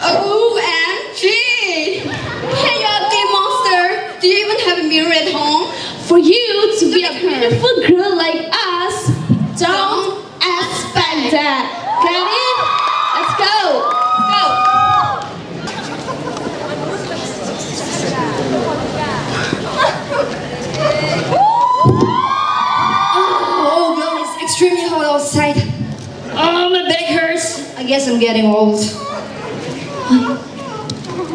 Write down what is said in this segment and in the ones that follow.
OMG! Hey, you ugly monster! Do you even have a mirror at home? for you to be a beautiful girl like us. Don't expect that. Got it? Let's go. Go! Oh, well, it's extremely hot outside. Oh, my back hurts. I guess I'm getting old.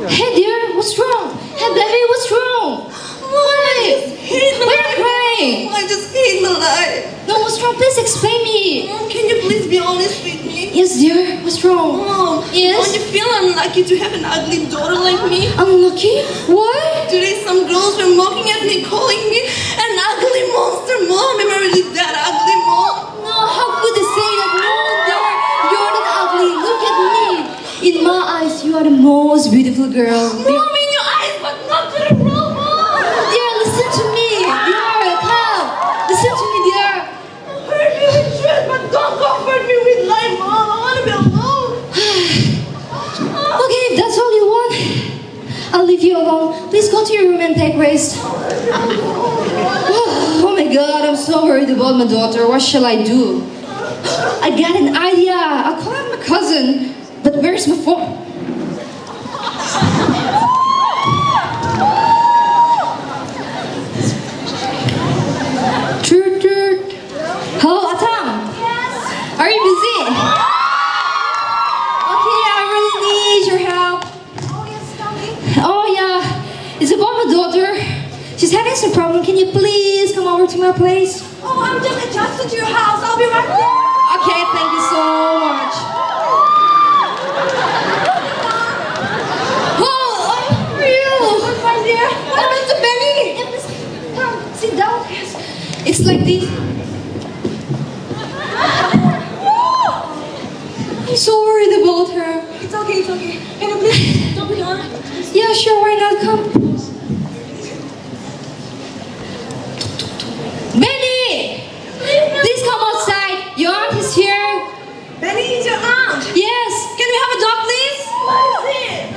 Hey, dear, what's wrong? Hey, baby, what's wrong? Why? Why are you crying? I just hate my life. No, what's wrong? Please explain me. Mom, can you please be honest with me? Yes, dear, what's wrong? Mom, Yes? don't you feel unlucky to have an ugly daughter like me? Unlucky? Why? Today some girls were mocking at me, calling me an ugly monster. Mom, am I really that ugly, Mom? No, how could they say that? No, dear, you're not ugly. Look at me. In my eyes, you are the most beautiful girl. Mom, in your eyes, but not to the real mom. Dear, listen to me. Dear, come. Listen to me, dear. Hurt me with truth, but don't comfort me with lies, Mom. I want to be alone. Okay, if that's all you want, I'll leave you alone. Please go to your room and take rest. Oh my god, I'm so worried about my daughter. What shall I do? I got an idea. I'll call up my cousin. But where's my phone? Benny! Please come outside. Your aunt is here. Benny is your aunt. Yes. Can we have a dog, please? What is it?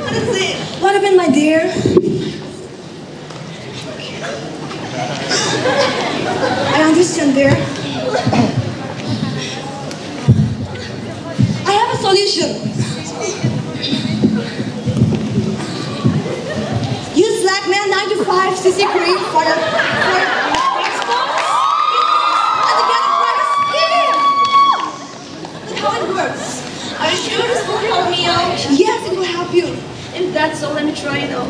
What is it? What happened, my dear? I understand, dear. I have a solution. Use Blackmail 95 CC cream for your for. How it works. Are you sure this will help me out? Yes, it will help you. If that's so, let me try it out.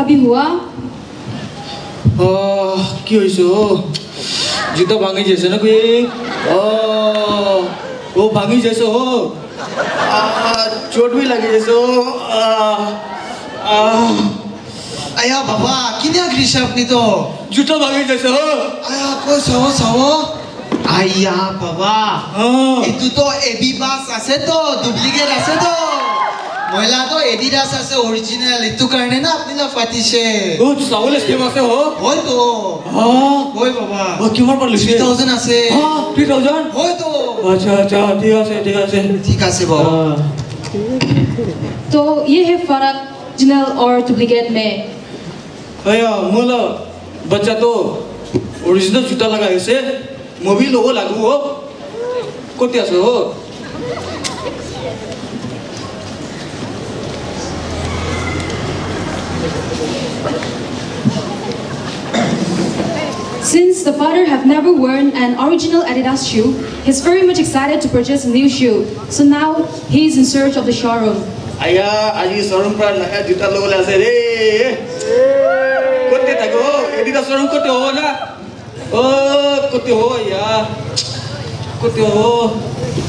साथ ऐसा कभी हुआ আহ, কি হয়েছে ও জুতা ভাঙি যাইছে না কি ও ও ভাঙি যাইছে ও আহ, চোট বি লাগি যাইছে ও আহ, আহ, আয়া বাবা কিনে গ্রিসাপ নি তো জুতা ভাঙি যাইছে ও আয়া কই সাও সাও আইয়া বাবা অঁ এইটোতো এবিবাছ আছে তো ডুপ্লিকেট আছে তো মহিলাটো এডিডাছ আছে অৰিজিনেল এইটো কাৰণে না আপোনালোক পাতিছে অঁ চাবলৈ ষ্টেপ আছে হ হয়তো অঁ হয় বাবা অঁ কিমান পৰা লৈছে থ্ৰী থাউজেণ্ড আছে অঁ থ্ৰী থাউজেণ্ড হয়তো আচ্ছা আচ্ছা ঠিক আছে ঠিক আছে ঠিক আছে বাবা অঁ तो ये है फर्क ओरिजिनल और डुप्लीकेट में अया मला बच्चा तो ओरिजिनल जुता लगा আছে মই বি ল'ব লাগিব ক'ত আছে Since the father have never worn an original Adidas shoe, he's very much excited to purchase a new shoe. So now he's in search of the showroom. Aya, aji showroom pra naka juta lola se re. Kote tago, Adidas showroom kote ho na. Oh, kote ho ya. Kote ho.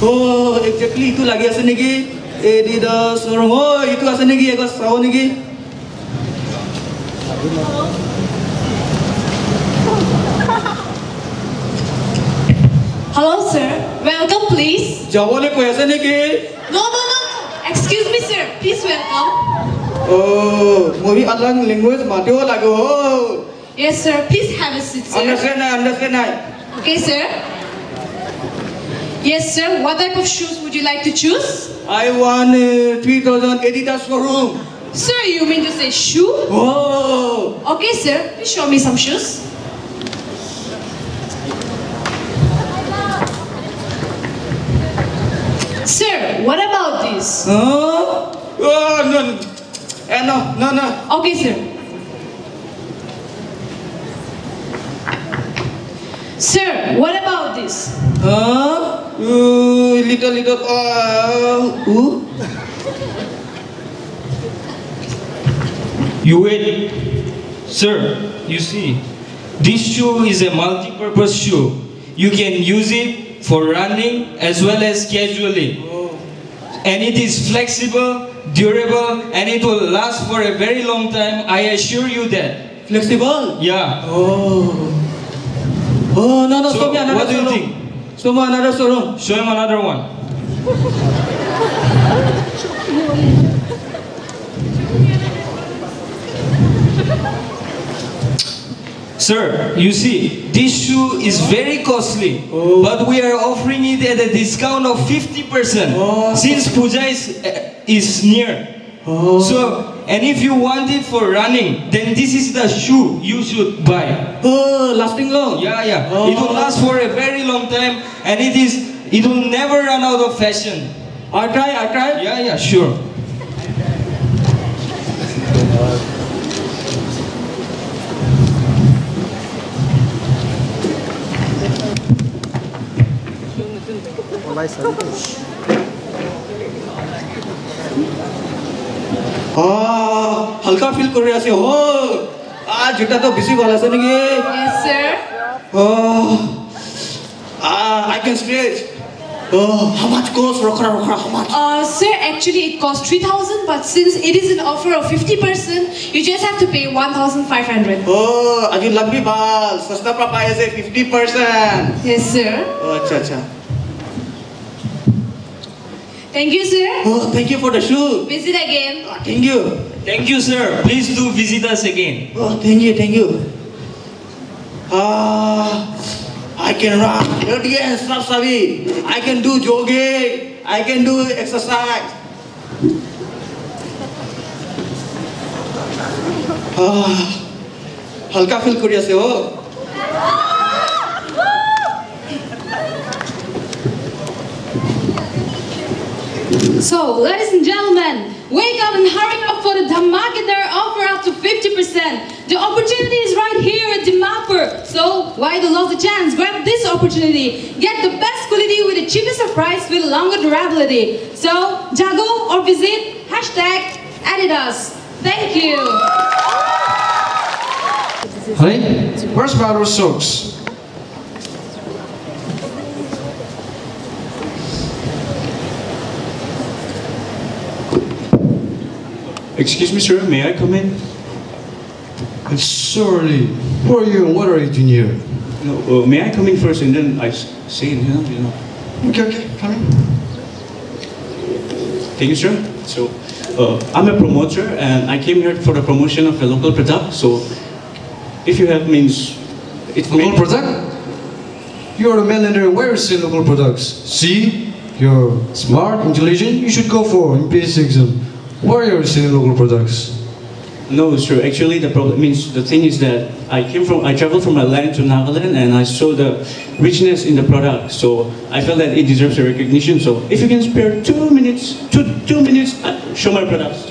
Oh, exactly itu lagi asa niki. Adidas showroom. ho itu asa niki, ego sao niki. Hello, sir. Welcome, please. Jawole, ने कोई ऐसे नहीं की. No, no, no. Excuse me, sir. Please welcome. Oh, movie alang language mateo lago. Yes, sir. Please have a seat, sir. Understand, I understand, I. Okay, sir. Yes, sir. What type of shoes would you like to choose? I want uh, 3000 Adidas for room. Sir, you mean to say shoe? Oh, Okay, sir. Please show me some shoes. Sir, what about this? huh? Oh, no, no, Eh, no, no, no. Okay, sir. Sir, what about this? Huh? Uh, little, little, uh, ooh. You wait. Sir, you see, this shoe is a multi-purpose shoe. You can use it for running as well as casually. And it is flexible, durable, and it will last for a very long time. I assure you that. Flexible. Yeah. Oh. Oh, no, no, So, show me another what do you showroom. think? Show me another showroom. Show him another one. Sir, you see, this shoe is very costly, but we are offering it at a discount of 50% Oh. since Puja is, uh, is near. So, and if you want it for running, then this is the shoe you should buy. Oh, lasting long. Yeah, yeah. Oh. It will last for a very long time, and it is. It will never run out of fashion. I try, I try. Yeah, yeah, sure. my santosh. हाँ हल्का feel कर रहे हो आज झुटा तो busy वाला yes sir. oh ah I can stretch oh how much cost rokhra rokhra how much uh sir actually it costs 3000 but since it is an offer of 50% you just have to pay 1500 oh आज लंबी बाल सस्ता पापा ऐसे 50% yes sir. oh अच्छा अच्छा Thank you, sir. Oh, thank you for the shoe. Visit again. Oh, thank you. Thank you, sir. Please do visit us again. Oh, thank you, thank you. Ah, uh, I can run. I can do jogging. I can do exercise. Ah, halka feel kuriya se ho. So, ladies and gentlemen, wake up and hurry up for the Dhammakadar offer up to 50%. The opportunity is right here at Dimapur. So, why to lose the chance? Grab this opportunity. Get the best quality with the cheapest of price with longer durability. So, Jago or visit hashtag Adidas. Thank you. Honey, where's my other socks? Excuse me, sir. May I come in? It's so early. Who are you and what are you doing here? No, uh, may I come in first and then I s- See, you know, you know. Okay, okay, come in. Thank you, sir. So, uh, I'm a promoter and I came here for the promotion of a local product. So, if you have means, it's Local product? You're a millionaire. Where is the local products? See, you're smart, intelligent. You should go for MPS exam. Where are you selling local products? No, sir. Actually, the problem means the thing is that I came from, I traveled from Ireland to Nagaland, and I saw the richness in the product. So I felt that it deserves a recognition. So if you can spare two minutes, two two minutes, uh, show my products.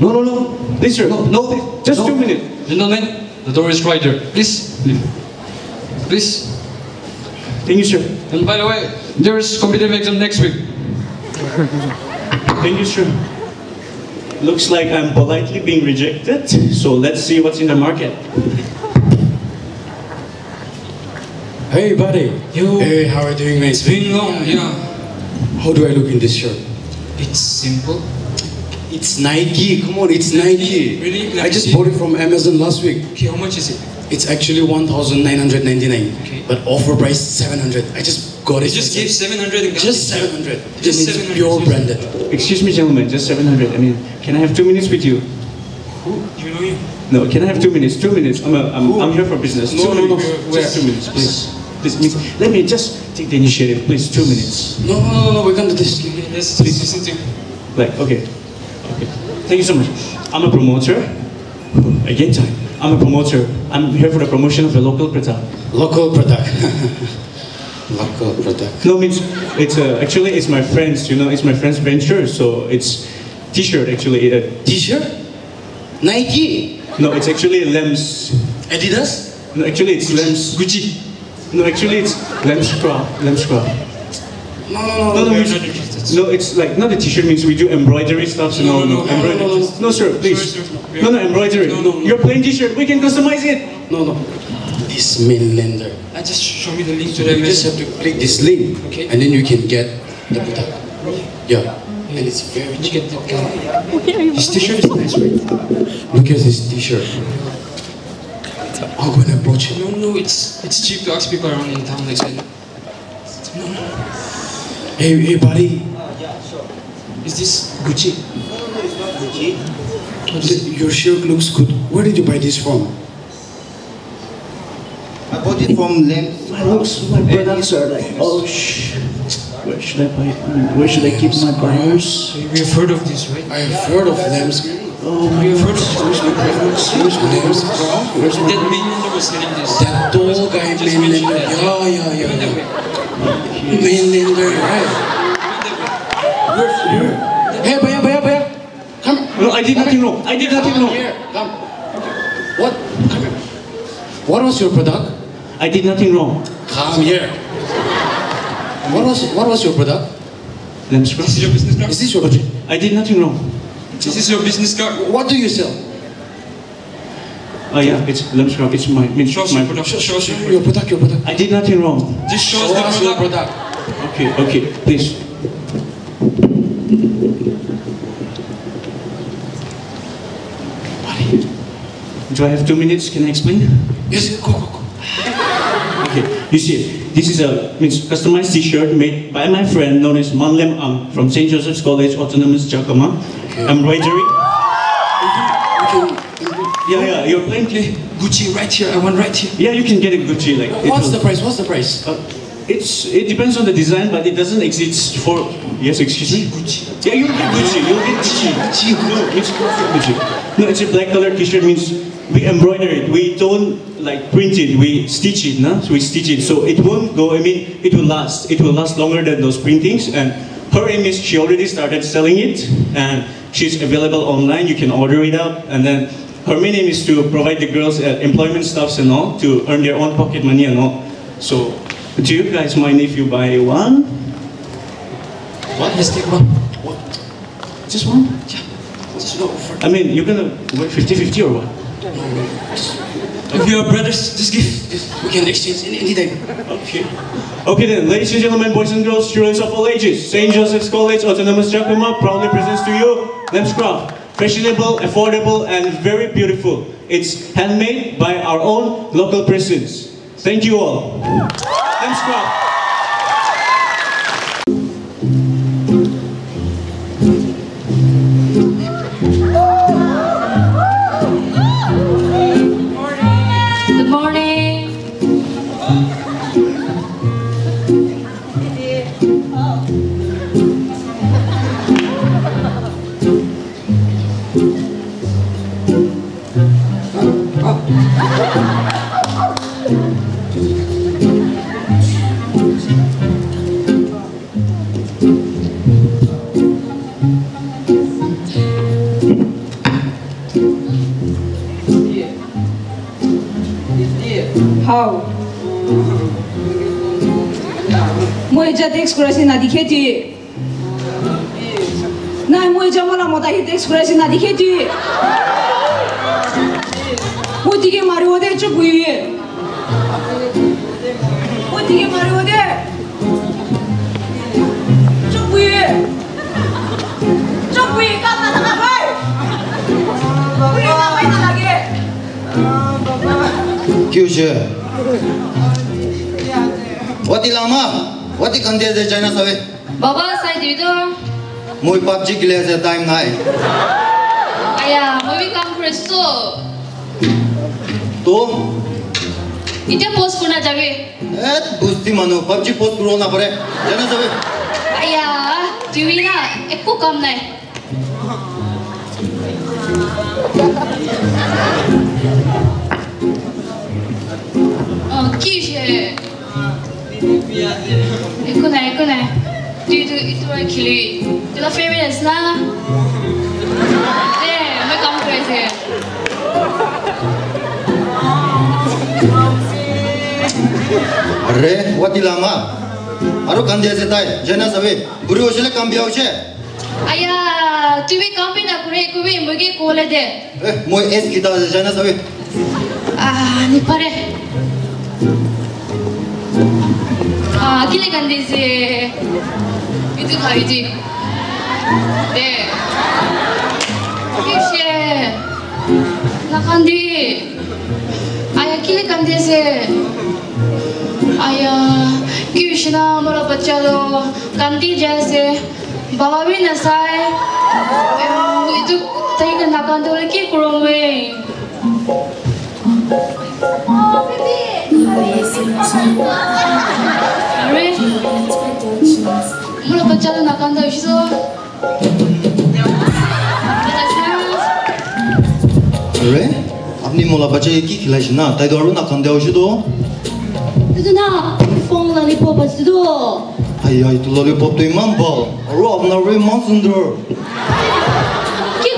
No, no, no. Please, sir. No, no. Just no. two minutes. Gentlemen, the door is right there. Please. Please. Thank you, sir. And by the way, there's competitive exam next week. Thank you, sir. Looks like I'm politely being rejected. So let's see what's in the market. Hey, buddy. Yo. Hey, how are you doing, mate? It's been long, yeah. How do I look in this shirt? It's simple. It's Nike. Come on, it's Nike. Really? I just bought it from Amazon last week. Okay, how much is it? It's actually 1,999. Okay. But offer price 700. I just got You it. just gave 700 and got Just it. 700. Just Just it's 700. pure branded. Excuse me, gentlemen, just 700. I mean, can I have two minutes with you? Who? You know him? No, can I have two minutes? Two minutes. I'm, a, I'm, I'm here for business. No, two no, no. minutes. Where? Just two minutes, please. Please, please. Let me just take the initiative, please. Two minutes. No, no, no, no, we can't do this. Okay, let's just listen to him. Like, okay. Thank you so much. I'm a promoter. Again, time. I'm a promoter. I'm here for the promotion of a local product. Local product. Local product. No, means it's uh, actually it's my friends. You know, it's my friend's venture. So it's T-shirt actually. Uh, T-shirt? Nike? no, it's actually Lems. Adidas? No, actually it's Lems. Gucci. No, actually it's Lems Craft. Lems Craft. No, no, no, No, no. no, we're means- not interested. no, it's like not the T-shirt means we do embroidery stuff. So No, no, no, no, no, embroidery. no, no, no. No, sir, please. Sorry, sir. We No, are- no, embroidery. No, no, no. You're plain T-shirt. We can customize it. No, no. This mainlander. Uh, just show me the link to the You just have to click this link, Okay. and then you can get the product. Yeah, and it's very Look cheap. at that guy. His t-shirt is nice, right? Look at this T-shirt. I'll go and approach him. No, no, it's it's cheap to ask people around in town like that. No, no. Hey, hey, buddy. Is this Gucci? Th- Your shirt looks good. Where did you buy this from? I bought it from Lens. My looks, my products are like, oh sh. Where should I buy? I mean, where should I keep my buyers? We have heard of this, right? I have heard of them. Oh my We have heard of this. Where's my names? Where's my That mainlander was selling this. That tall guy, Just mention mainlander. that. Yeah, yeah, Even that yeah. way. Mainlander, right? Even that way. Hey, Baya, Baya, Baya. Come. No, I did nothing wrong. I did nothing Come wrong. here. Come. What? Come here. What was your product? I did nothing wrong. Come here. What was what was your product? Lem's This is your business card? Is this your product? I did nothing wrong. This is your business card? What do you sell? Oh yeah, it's Lem's Craft. It's my, means Show us my your product. Show us your Your product. product, your product. I did nothing wrong. Just show us Show the us your product. product. Okay, okay, please. Do I have two minutes? Can I explain? Yes, go, go, go. Okay, you see, this is a means customized T-shirt made by my friend known as Manlem Ang from St. Joseph's College Autonomous Jakhama. Embroidery. You can, Yeah, yeah, you're playing. Okay, Gucci right here. I want right here. Yeah, you can get a Gucci like. what's the price? What's the price? Uh, it's it depends on the design, but it doesn't exist for. Yes, excuse me. Gucci. Yeah, you'll get Gucci. You'll get Gucci. Gucci. No, it's Gucci. No, it's a black color T-shirt. Means we embroider it. We don't like print it. We stitch it. No, so we stitch it. So it won't go. I mean, it will last. It will last longer than those printings. And her aim is she already started selling it, and she's available online. You can order it up, and then. Her main aim is to provide the girls uh, employment stuffs and all to earn their own pocket money and all. So, do you guys mind if you buy one? What? Let's take one. Just one? Just go for I mean, you're gonna what, 50-50 or what? If you are brothers, just give. We can exchange anything. Okay. Okay then, ladies and gentlemen, boys and girls, students of all ages, St. Joseph's College Autonomous Jakhama proudly presents to you Lem's Craft. Fashionable, affordable, and very beautiful. It's handmade by our own local persons. Thank you all. Lem's Craft. टेक्सकुरेसिना दिखेति नाइ मोइ जमला मोदा हि टेक्सकुरेसिना दिखेति ওদিকে মারি ওদে, চুপ হইয়ে ওদিকে মারি ওদে। চুপ হইয়ে চুপ হইয়ে কান্না থাকা ভাই। বুড়ি না ভাই, না লাগে। কি হয়েছে? 어디 남아? What you can do in China, sabi? Baba, say dito. Muy PUBG kila sa time na eh. Aya, muy kam presto. तो इतने पोस्ट करना चाहिए ए बुद्धि मानो पबजी पोस्ट करो ना पड़े जाना सब आया टीवी ना एक को काम नहीं 어, 기시에 미안해. 예쁘네, 예쁘네. 뒤도 이토와 길이. 너 페미야, 스나? 네, 왜 감사해요? 아레, 와디 라마. 아로 간디야 세타이. 제나 사베. 우리 오실에 감비 오셰. 아야, 투비 감비나 그래 그비 무기 콜레데. 에, 모 에스 기다 제나 사베. 아, 니 파레. 아킬레 간디즈의 위드 가이지 네 혹시에 나간디 아야 아킬레 간디즈 아야 कृष्ण मोर बच्चा गांधी जैसे बाबा भी नशाए तो तेन नाकान तो कि करोवे Oh, baby. মোর বাচ্চাটা না কান্দা হইছো আৰে আপুনি মোলা বাচ্চা কি খেলাইছে না তাইতো আৰু নাকান্দে হৈছে তো Ito na, phone lollipop আছে তো। আই আই তো ললিপপটো ইমান ভাল আৰু আপোনাৰ বাবে ইমান সুন্দৰ কি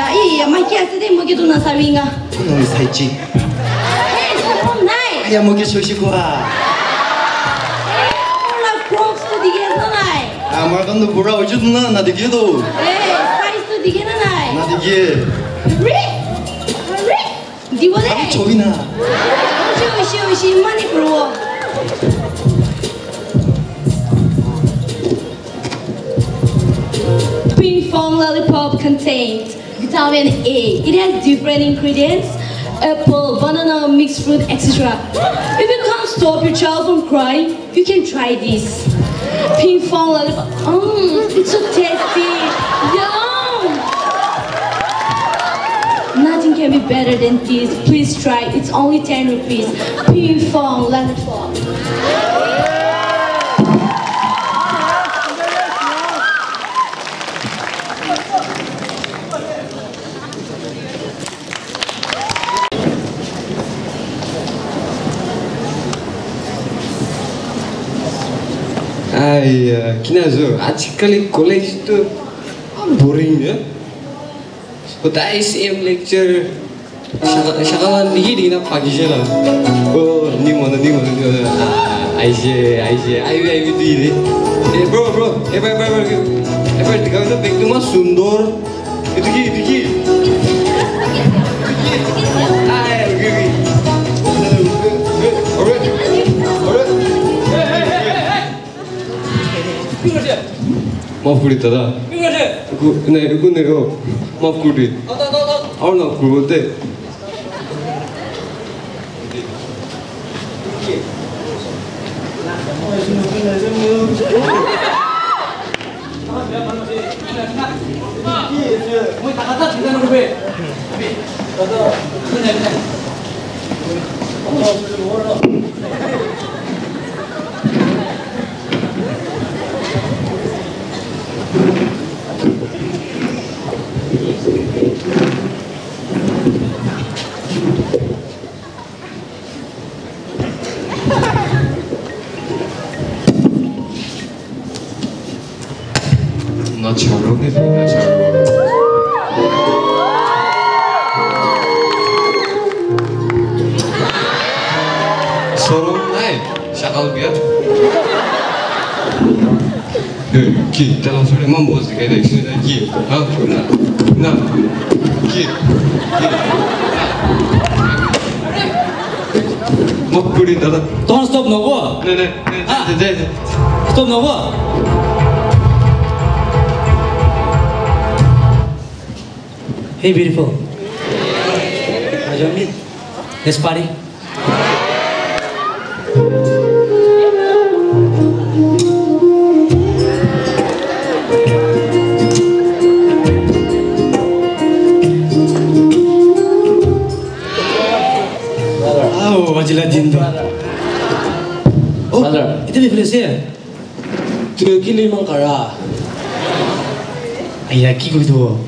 야, 이, 야, 마키야, 쓰대 먹이도 나 사위인가? 저는 사있지. 에이, 사람 나이! 야, 먹이 쇼시고 와. 몰라, 프랑스 디게서 나이. 아, 말건너 뭐라 어지도 나, 나 디게도. 에이, 사이스 디게는 나이. 나 디게. 리? 리? 디보네? 아니, 저기나. 오시, 오시, 오시, 많이 부러워. Ping pong lollipop contained. Vitamin A. It has different ingredients apple, banana, mixed fruit, etc. If you can't stop your child from crying, you can try this. Pink Fong Lollipop. Mmm, it's so tasty. Yum! Nothing can be better than this. Please try. It's only 10 rupees. Ping Fong Lollipop. 아이, 기나서 아직까지 콜레지도 보링이야? Kota SM lecture Sakalan digi na pagisya lang. Oh, ni mo na ni mo na ni mo na. Ah, Aisye, Aisye, Ayu Ayu tu ini. Eh bro bro, eh bye bye bye. Eh bye, tinggal tu bag tu mas sundor. Itu ki, itu ki. Ay, マフリタだ 이거지? 네 이거네요 마프리 아나나나 아나 굴본데 우리 다 갖다 대단한 후배 가서 그냥 그냥 어머 나 잘하네 나 잘하네 서로 네 샤가우비야? Ki transformăm muzica de sinergie altfel, în altfel. Ki, Mă puri da da. Don't stop no go. Ne ne ne ne ne. Stop no go. Hey beautiful. Are you me? Let's party. Oh, majalah jin tu. Oh, Brother. itu dia sih. তুই কিলি ইমান কাৰা Ayah, কি কই tu?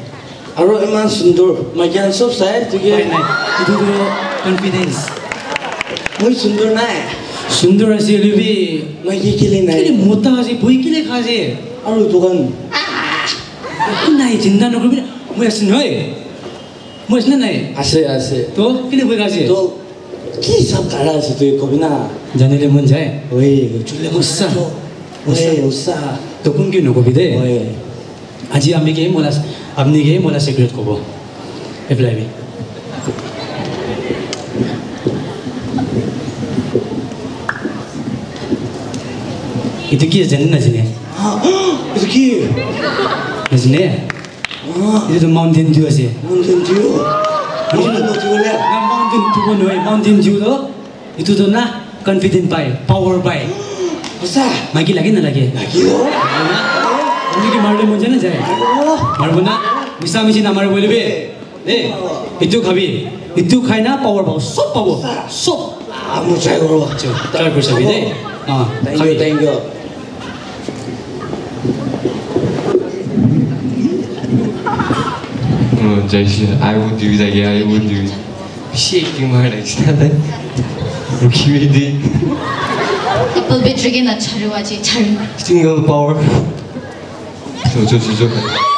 আৰু ইমান সুন্দৰ মাইকীয়ান চব চাই তুই Ay, nay. Itu tu confidence. মই সুন্দৰ নাই Sundur asyik lebih. মাইকী কিলি নাই Ini mota asyik, boy kile khase. আৰু দোকান Aku naik cinta nak lebih. Mau asin hoy. Mau asin naik. আছে আছে Tu, kile boy khase. তো কি চব কাৰা আছে তুই কবি না Jangan le mun jai. ঐ চুলে উৎসাহ। ঐ উৎসাহ তো কোন কি নকবি দে ঐ আজি আমি কে মোলা আপনি কে মোলা সিগারেট কব এপ্লাইবি itu কি জানেন না জানে এইটো কি নাজানে itu তো মাউন্টেন ডিউ আছে মনজন জিও মনজন নতুলে না mountain Dew akin to ano Mountain Dew tu. Itu tu nak confident by, power by. eh. Basta, may gilagi lagi. Lagi oh. o? Mungkin na? Ano yung marbo mo dyan na dyan? Oh. Marbo na? Bisa mi siya na. Eh, itu kabi. Itu kay na power pa. Sop pa. Sop. Aku chay ko ro. Chay. Tara ni. Ah, thank you, thank you. Oh, Jason, I would do that. Yeah, I would do. Все эти 말이지, 나다. 루키미디. 이쁘게 즐기나 자료하지 잘. 싱글 파워. 저저저 저. 저, 저.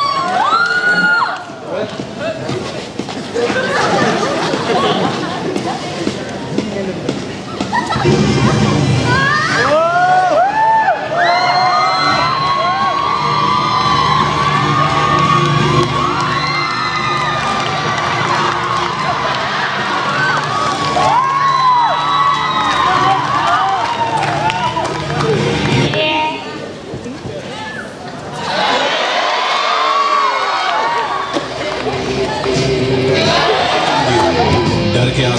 regarder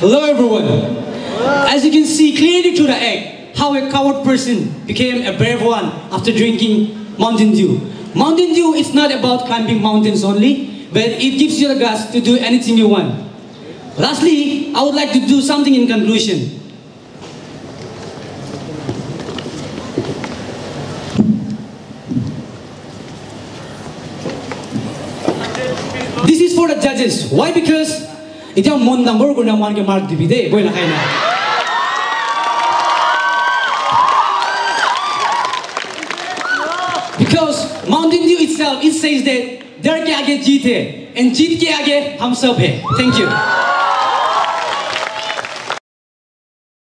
Hello everyone. As you can see clearly through the egg, how a coward person became a brave one after drinking Mountain Dew. Mountain Dew is not about climbing mountains only, but it gives you the guts to do anything you want. Lastly, I would like to do something in conclusion. judges. Why? Because it's ang mon namor ko na man ke mark. Boy. Because Mountain Dew itself, it says that there ke age jeet hai and jeet ke age hum. Thank you.